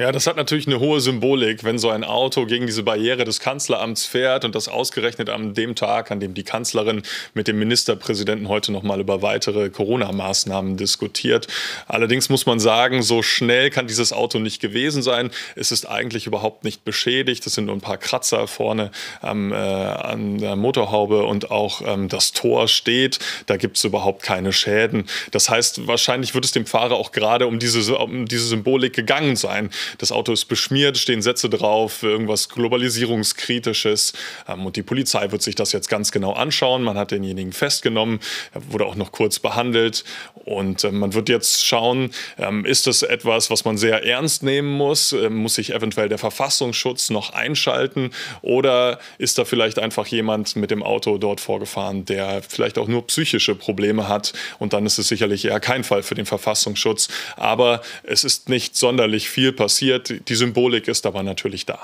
Ja, das hat natürlich eine hohe Symbolik, wenn so ein Auto gegen diese Barriere des Kanzleramts fährt und das ausgerechnet an dem Tag, an dem die Kanzlerin mit dem Ministerpräsidenten heute noch mal über weitere Corona-Maßnahmen diskutiert. Allerdings muss man sagen, so schnell kann dieses Auto nicht gewesen sein. Es ist eigentlich überhaupt nicht beschädigt. Es sind nur ein paar Kratzer vorne ähm, äh, an der Motorhaube und auch ähm, das Tor steht. Da gibt es überhaupt keine Schäden. Das heißt, wahrscheinlich wird es dem Fahrer auch gerade um diese, um diese Symbolik gegangen sein das Auto ist beschmiert, stehen Sätze drauf, irgendwas Globalisierungskritisches. Ähm, und die Polizei wird sich das jetzt ganz genau anschauen. Man hat denjenigen festgenommen, er wurde auch noch kurz behandelt. Und ähm, man wird jetzt schauen, ähm, ist das etwas, was man sehr ernst nehmen muss? muss sich eventuell der Verfassungsschutz noch einschalten? Oder ist da vielleicht einfach jemand mit dem Auto dort vorgefahren, der vielleicht auch nur psychische Probleme hat? Und dann ist es sicherlich eher kein Fall für den Verfassungsschutz. Aber es ist nicht sonderlich viel passiert. Die Symbolik ist aber natürlich da.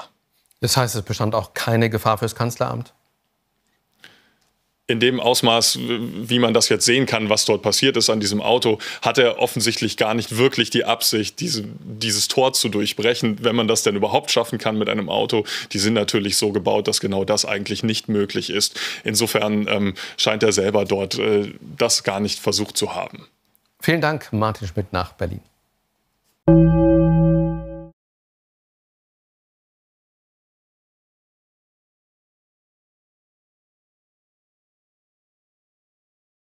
Das heißt, es bestand auch keine Gefahr fürs Kanzleramt? In dem Ausmaß, wie man das jetzt sehen kann, was dort passiert ist an diesem Auto, hat er offensichtlich gar nicht wirklich die Absicht, diese, dieses Tor zu durchbrechen, wenn man das denn überhaupt schaffen kann mit einem Auto. Die sind natürlich so gebaut, dass genau das eigentlich nicht möglich ist. Insofern ähm, scheint er selber dort äh, das gar nicht versucht zu haben. Vielen Dank, Martin Schmidt nach Berlin.